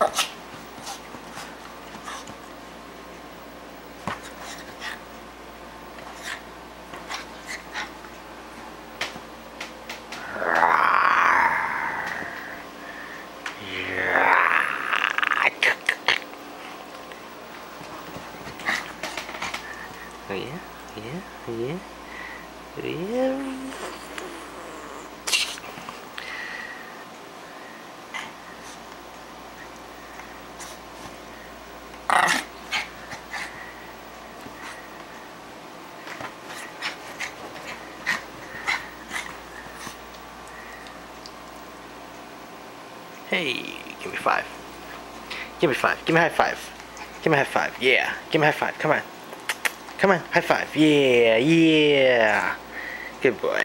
Thank Oh yeah, yeah, yeah, yeah. Hey, give me five. Give me five. Give me a high five. Give me a high five. Yeah. Give me a high five. Come on. Come on. High five. Yeah. Yeah. Good boy.